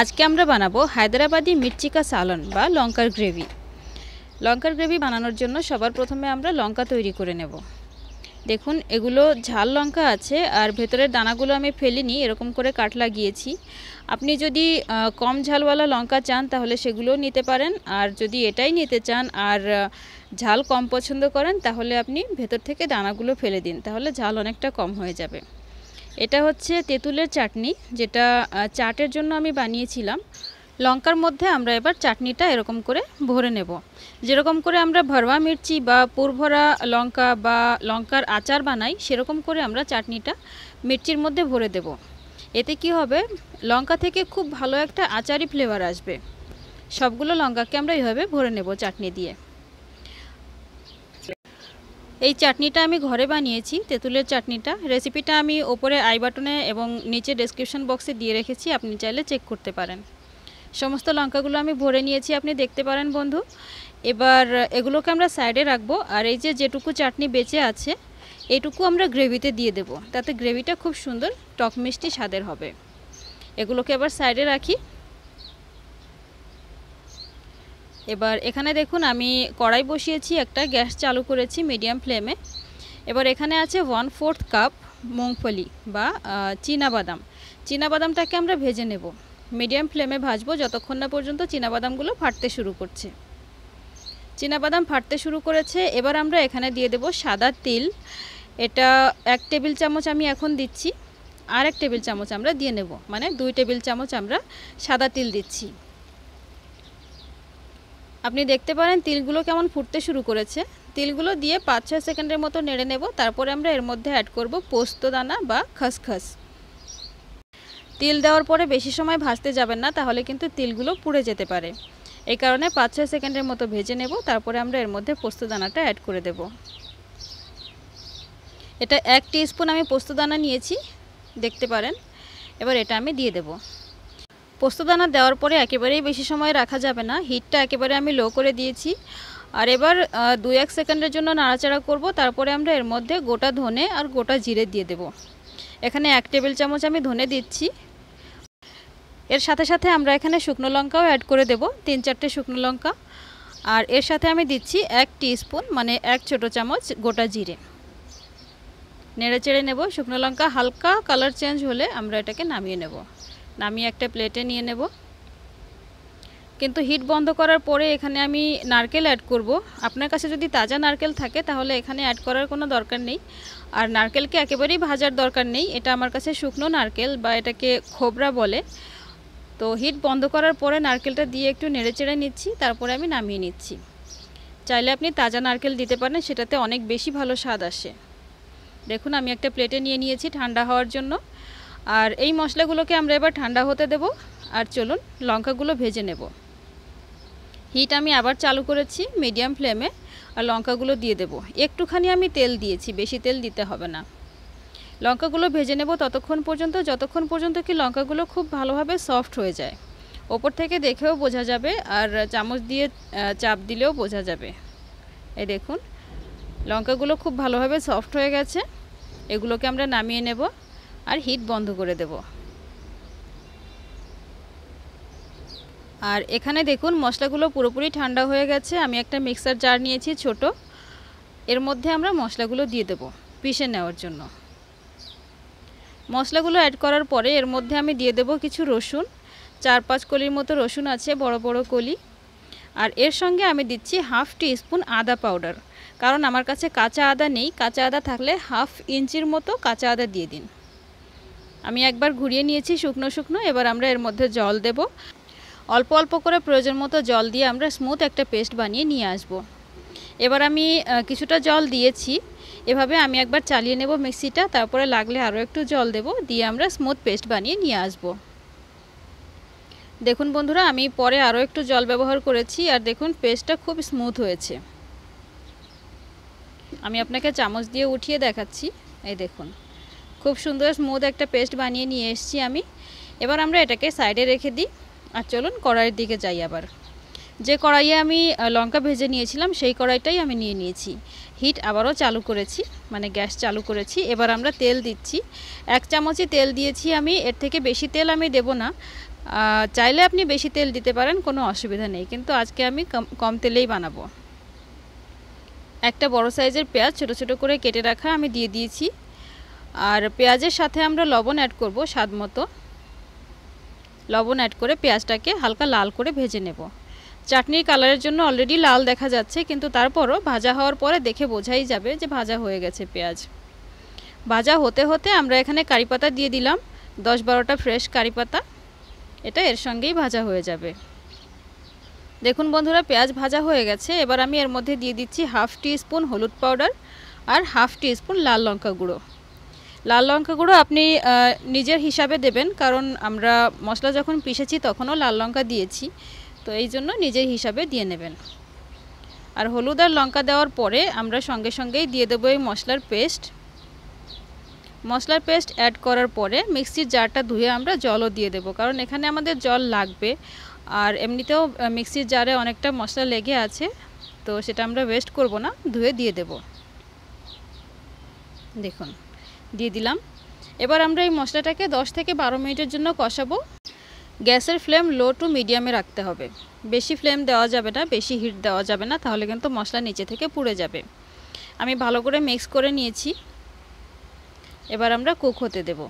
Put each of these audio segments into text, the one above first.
আজকে আমরা বানাবো হায়দ্রাবাদি মির্চিকা সালন বা লঙ্কার গ্রেভি। লঙ্কার গ্রেভি বানানোর জন্য সবার প্রথমে আমরা লঙ্কা তৈরি করে নেব। দেখুন, এগুলো ঝাল লঙ্কা আছে আর ভেতরের দানাগুলো আমি ফেলিনি, এরকম করে কাট লাগিয়েছি। আপনি যদি কম ঝালওয়ালা লঙ্কা চান তাহলে সেগুলোও নিতে পারেন আর যদি এটাই নিতে চান আর ঝাল কম পছন্দ করেন তাহলে আপনি ভেতর থেকে দানাগুলো ফেলে দিন, তাহলে ঝাল অনেকটা কম হয়ে যাবে। এটা হচ্ছে তেঁতুলের চাটনি, যেটা চাটের জন্য আমি বানিয়েছিলাম। লঙ্কার মধ্যে আমরা এবার চাটনিটা এরকম করে ভরে নেব। যেরকম করে আমরা ভরবা মির্চি বা পুরভরা লঙ্কা বা লঙ্কার আচার বানাই, সেরকম করে আমরা চাটনিটা মির্চির মধ্যে ভরে দেব। এতে কি হবে? লঙ্কা থেকে খুব ভালো একটা আচারি ফ্লেভার আসবে। সবগুলো লঙ্কাকে আমরা এইভাবে ভরে নেব চাটনি দিয়ে। এই চাটনিটা আমি ঘরে বানিয়েছি, তেঁতুলের চাটনিটা। রেসিপিটা আমি ওপরে আই বাটনে এবং নিচে ডেসক্রিপশন বক্সে দিয়ে রেখেছি, আপনি চাইলে চেক করতে পারেন। সমস্ত লঙ্কাগুলো আমি ভরে নিয়েছি, আপনি দেখতে পারেন বন্ধু। এবার এগুলোকে আমরা সাইডে রাখব, আর এই যে যেটুকু চাটনি বেঁচে আছে, এটুকু আমরা গ্রেভিতে দিয়ে দেব। তাতে গ্রেভিটা খুব সুন্দর টক মিষ্টি স্বাদের হবে। এগুলোকে আবার সাইডে রাখি। এবার এখানে দেখুন, আমি কড়াই বসিয়েছি, একটা গ্যাস চালু করেছি মিডিয়াম ফ্লেমে। এবার এখানে আছে ওয়ান ফোর্থ কাপ মুংফলি বা বাদাম বাদামটাকে আমরা ভেজে নেব। মিডিয়াম ফ্লেমে ভাজবো, যতক্ষণ না পর্যন্ত বাদামগুলো ফাটতে শুরু করছে। বাদাম ফাটতে শুরু করেছে, এবার আমরা এখানে দিয়ে দেব সাদা তিল। এটা এক টেবিল চামচ আমি এখন দিচ্ছি, আর এক টেবিল চামচ আমরা দিয়ে নেব। মানে দুই টেবিল চামচ আমরা সাদা তিল দিচ্ছি। আপনি দেখতে পারেন তিলগুলো কেমন ফুটতে শুরু করেছে। তিলগুলো দিয়ে পাঁচ ছয় সেকেন্ডের মতো নেড়ে নেব, তারপরে আমরা এর মধ্যে অ্যাড করব পোস্ত দানা বা খসখস। তিল দেওয়ার পরে বেশি সময় ভাজতে যাবেন না, তাহলে কিন্তু তিলগুলো পুড়ে যেতে পারে। এই কারণে পাঁচ ছয় সেকেন্ডের মতো ভেজে নেব, তারপরে আমরা এর মধ্যে পোস্ত দানাটা অ্যাড করে দেব। এটা এক স্পুন আমি পোস্ত দানা নিয়েছি, দেখতে পারেন। এবার এটা আমি দিয়ে দেবো। পোস্তদানা দেওয়ার পরে একেবারেই বেশি সময় রাখা যাবে না। হিটটা একেবারে আমি লো করে দিয়েছি। আর এবার দু এক সেকেন্ডের জন্য নাড়াচাড়া করব। তারপরে আমরা এর মধ্যে গোটা ধনে আর গোটা জিরে দিয়ে দেব। এখানে এক টেবিল চামচ আমি ধনে দিচ্ছি। এর সাথে সাথে আমরা এখানে শুকনো লঙ্কাও অ্যাড করে দেব, তিন চারটে শুকনো লঙ্কা। আর এর সাথে আমি দিচ্ছি এক স্পুন মানে এক ছোটো চামচ গোটা জিরে। নেড়ে চেড়ে নেব। শুকনো লঙ্কা হালকা কালার চেঞ্জ হলে আমরা এটাকে নামিয়ে নেব। নামিয়ে একটা প্লেটে নিয়ে নেব। কিন্তু হিট বন্ধ করার পরে এখানে আমি নারকেল অ্যাড করব। আপনার কাছে যদি তাজা নারকেল থাকে, তাহলে এখানে অ্যাড করার কোনো দরকার নেই। আর নারকেলকে একেবারেই ভাজার দরকার নেই। এটা আমার কাছে শুকনো নারকেল বা এটাকে খোবরা বলে। তো হিট বন্ধ করার পরে নারকেলটা দিয়ে একটু নেড়েচেড়ে নিচ্ছি, তারপরে আমি নামিয়ে নিচ্ছি। চাইলে আপনি তাজা নারকেল দিতে পারেন, সেটাতে অনেক বেশি ভালো স্বাদ আসে। দেখুন, আমি একটা প্লেটে নিয়ে নিয়েছি ঠান্ডা হওয়ার জন্য। আর এই মশলাগুলোকে আমরা এবার ঠান্ডা হতে দেব। আর চলুন লঙ্কাগুলো ভেজে নেব। হিট আমি আবার চালু করেছি মিডিয়াম ফ্লেমে আর লঙ্কাগুলো দিয়ে দেব। একটুখানি আমি তেল দিয়েছি, বেশি তেল দিতে হবে না। লঙ্কাগুলো ভেজে নেব ততক্ষণ পর্যন্ত, যতক্ষণ পর্যন্ত কি লঙ্কাগুলো খুব ভালোভাবে সফট হয়ে যায়। ওপর থেকে দেখেও বোঝা যাবে আর চামচ দিয়ে চাপ দিলেও বোঝা যাবে। এই দেখুন, লঙ্কাগুলো খুব ভালোভাবে সফট হয়ে গেছে। এগুলোকে আমরা নামিয়ে নেব। আর হিট বন্ধ করে দেব। আর এখানে দেখুন, মশলাগুলো পুরোপুরি ঠান্ডা হয়ে গেছে। আমি একটা মিক্সার জার নিয়েছি ছোট। এর মধ্যে আমরা মশলাগুলো দিয়ে দেব পিষে নেওয়ার জন্য। মশলাগুলো অ্যাড করার পরে এর মধ্যে আমি দিয়ে দেব কিছু রসুন। চার পাঁচ কলির মতো রসুন আছে, বড় বড় কলি। আর এর সঙ্গে আমি দিচ্ছি হাফ টি স্পুন আদা পাউডার। কারণ আমার কাছে কাঁচা আদা নেই। কাঁচা আদা থাকলে হাফ ইঞ্চির মতো কাঁচা আদা দিয়ে দিন। আমি একবার ঘুরিয়ে নিয়েছি শুকনো শুকনো, এবার আমরা এর মধ্যে জল দেব অল্প অল্প করে প্রয়োজন মতো জল দিয়ে আমরা স্মুথ একটা পেস্ট বানিয়ে নিয়ে আসব। এবার আমি কিছুটা জল দিয়েছি এভাবে আমি একবার চালিয়ে নেব মিক্সিটা, তারপরে লাগলে আরও একটু জল দেব, দিয়ে আমরা স্মুথ পেস্ট বানিয়ে নিয়ে আসব। দেখুন বন্ধুরা, আমি পরে আরও একটু জল ব্যবহার করেছি, আর দেখুন পেস্টটা খুব স্মুথ হয়েছে আমি আপনাকে চামচ দিয়ে উঠিয়ে দেখাচ্ছি, এই দেখুন খুব সুন্দর স্মুথ একটা পেস্ট বানিয়ে নিয়ে এসেছি আমি। এবার আমরা এটাকে সাইডে রেখে দিই। আর চলুন কড়াইয়ের দিকে যাই আবার। যে কড়াইয়ে আমি লঙ্কা ভেজে নিয়েছিলাম, সেই কড়াইটাই আমি নিয়ে নিয়েছি। হিট আবারও চালু করেছি মানে গ্যাস চালু করেছি। এবার আমরা তেল দিচ্ছি। এক চামচই তেল দিয়েছি আমি। এর থেকে বেশি তেল আমি দেব না। চাইলে আপনি বেশি তেল দিতে পারেন, কোনো অসুবিধা নেই। কিন্তু আজকে আমি কম কম তেলেই বানাবো। একটা বড় সাইজের পেঁয়াজ ছোট ছোট করে কেটে রাখা আমি দিয়ে দিয়েছি। আর পেঁয়াজের সাথে আমরা লবণ অ্যাড করব স্বাদ মতো। লবণ অ্যাড করে পেঁয়াজটাকে হালকা লাল করে ভেজে নেব। চাটনির কালারের জন্য অলরেডি লাল দেখা যাচ্ছে, কিন্তু তারপরও ভাজা হওয়ার পরে দেখে বোঝাই যাবে যে ভাজা হয়ে গেছে পেঁয়াজ। ভাজা হতে হতে আমরা এখানে কারি পাতা দিয়ে দিলাম, দশ বারোটা ফ্রেশ কারি পাতা। এটা এর সঙ্গেই ভাজা হয়ে যাবে। দেখুন বন্ধুরা, পেঁয়াজ ভাজা হয়ে গেছে। এবার আমি এর মধ্যে দিয়ে দিচ্ছি হাফ টি স্পুন হলুদ পাউডার আর হাফ টি স্পুন লাল লঙ্কা গুঁড়ো। লাল লঙ্কা গুঁড়ো আপনি নিজের হিসাবে দেবেন, কারণ আমরা মশলা যখন পিষেছি তখনও লাল লঙ্কা দিয়েছি, তো এই জন্য নিজের হিসাবে দিয়ে নেবেন। আর হলুদ আর লঙ্কা দেওয়ার পরে আমরা সঙ্গে সঙ্গেই দিয়ে দেবো এই মশলার পেস্ট। মশলার পেস্ট অ্যাড করার পরে মিক্সির জারটা ধুয়ে আমরা জলও দিয়ে দেবো, কারণ এখানে আমাদের জল লাগবে। আর এমনিতেও মিক্সির জারে অনেকটা মশলা লেগে আছে, তো সেটা আমরা ওয়েস্ট করব না, ধুয়ে দিয়ে দেব। দেখুন। দিয়ে দিলাম। এবার আমরা এই মশলাটাকে 10 থেকে বারো মিনিটের জন্য কষাবো। গ্যাসের ফ্লেম লো টু মিডিয়ামে রাখতে হবে। বেশি ফ্লেম দেওয়া যাবে না, বেশি হিট দেওয়া যাবে না, তাহলে কিন্তু মশলা নিচে থেকে পুড়ে যাবে। আমি ভালো করে মিক্স করে নিয়েছি। এবার আমরা কুক হতে দেব।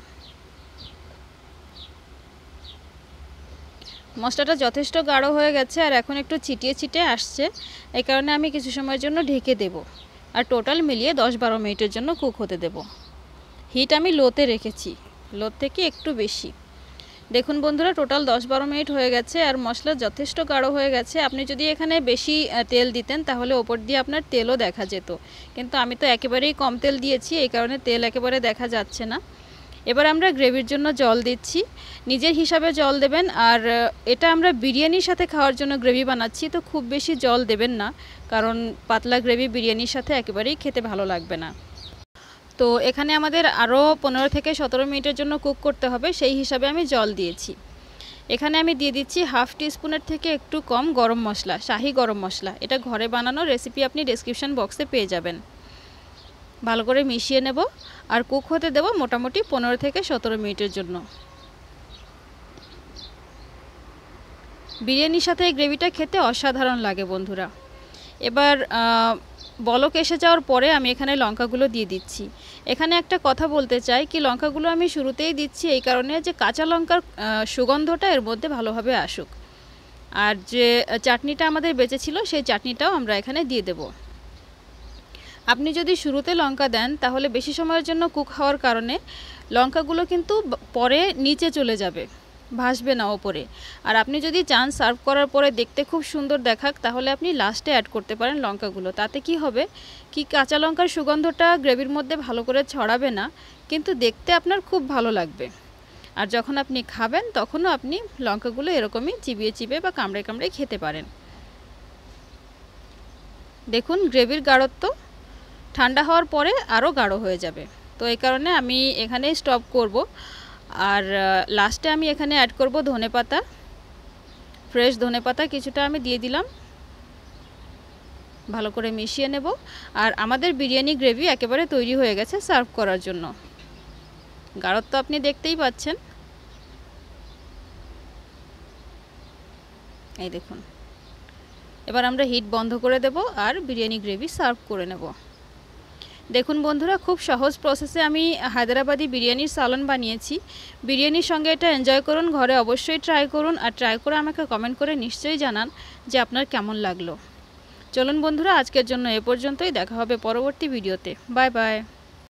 মশলাটা যথেষ্ট গাঢ় হয়ে গেছে আর এখন একটু ছিটিয়ে ছিটিয়ে আসছে। এই কারণে আমি কিছু সময়ের জন্য ঢেকে দেব। আর টোটাল মিলিয়ে দশ বারো মিনিটের জন্য কুক হতে দেব। হিট আমি লোতে রেখেছি। লো থেকে একটু বেশি। দেখুন বন্ধুরা, টোটাল দশ বারো মিনিট হয়ে গেছে আর মশলা যথেষ্ট গাঢ় হয়ে গেছে। আপনি যদি এখানে বেশি তেল দিতেন তাহলে ওপর দিয়ে আপনার তেলও দেখা যেত। কিন্তু আমি তো একেবারেই কম তেল দিয়েছি, এই কারণে তেল একেবারে দেখা যাচ্ছে না। এবার আমরা গ্রেভির জন্য জল দিচ্ছি। নিজের হিসাবে জল দেবেন আর এটা আমরা বিরিয়ানির সাথে খাওয়ার জন্য গ্রেভি বানাচ্ছি, তো খুব বেশি জল দেবেন না। কারণ পাতলা গ্রেভি বিরিয়ানির সাথে একেবারেই খেতে ভালো লাগবে না। তো এখানে আমাদের আরও পনেরো থেকে সতেরো মিনিটের জন্য কুক করতে হবে, সেই হিসাবে আমি জল দিয়েছি। এখানে আমি দিয়ে দিচ্ছি হাফ টিস্পুনের থেকে একটু কম গরম মশলা, শাহি গরম মশলা। এটা ঘরে বানানো রেসিপি আপনি ডেসক্রিপশন বক্সে পেয়ে যাবেন। ভালো করে মিশিয়ে নেব আর কুক হতে দেব মোটামুটি পনেরো থেকে সতেরো মিনিটের জন্য। বিরিয়ানির সাথে এই গ্রেভিটা খেতে অসাধারণ লাগে বন্ধুরা। এবার বলক এসে যাওয়ার পরে আমি এখানে লঙ্কাগুলো দিয়ে দিচ্ছি। এখানে একটা কথা বলতে চাই কি লঙ্কাগুলো আমি শুরুতেই দিচ্ছি এই কারণে যে কাঁচা লঙ্কার সুগন্ধটা এর মধ্যে ভালোভাবে আসুক। আর যে চাটনিটা আমাদের বেঁচে ছিল সেই চাটনিটাও আমরা এখানে দিয়ে দেব। আপনি যদি শুরুতে লঙ্কা দেন তাহলে বেশি সময়ের জন্য কুক হওয়ার কারণে লঙ্কাগুলো কিন্তু পরে নিচে চলে যাবে। ভাসবে না ওপরে। আর আপনি যদি চান সার্ভ করার পরে দেখতে খুব সুন্দর দেখাক, তাহলে আপনি লাস্টে অ্যাড করতে পারেন লঙ্কাগুলো। তাতে কি হবে? কি কাঁচা লঙ্কার সুগন্ধটা গ্রেভির মধ্যে ভালো করে ছড়াবে না, কিন্তু দেখতে আপনার খুব ভালো লাগবে। আর যখন আপনি খাবেন, তখনও আপনি লঙ্কাগুলো এরকমই চিবিয়ে চিবিয়ে বা কামড়ে কামড়ে খেতে পারেন। দেখুন, গ্রেভির গাঢ়ত্ব ঠান্ডা হওয়ার পরে আরও গাঢ় হয়ে যাবে। তো এই কারণে আমি এখানেই স্টপ করব। আর লাস্টে আমি এখানে অ্যাড করব ধনেপাতা ফ্রেশ ধনেপাতা কিছুটা আমি দিয়ে দিলাম। ভালো করে মিশিয়ে নেব। আর আমাদের বিরিয়ানি গ্রেভি একেবারে তৈরি হয়ে গেছে সার্ভ করার জন্য। গাঢ়ত্ব আপনি দেখতেই পাচ্ছেন। এই দেখুন। এবার আমরা হিট বন্ধ করে দেব আর বিরিয়ানি গ্রেভি সার্ভ করে নেব। দেখুন বন্ধুরা, খুব সহজ প্রসেসে আমি হায়দ্রাবাদি বিরিয়ানির সালন বানিয়েছি। বিরিয়ানির সঙ্গে এটা এনজয় করুন, ঘরে অবশ্যই ট্রাই করুন আর ট্রাই করে আমাকে কমেন্ট করে নিশ্চয়ই জানান যে আপনার কেমন লাগল। চলুন বন্ধুরা, আজকের জন্য এ পর্যন্তই, দেখা হবে পরবর্তী ভিডিওতে বাই বাই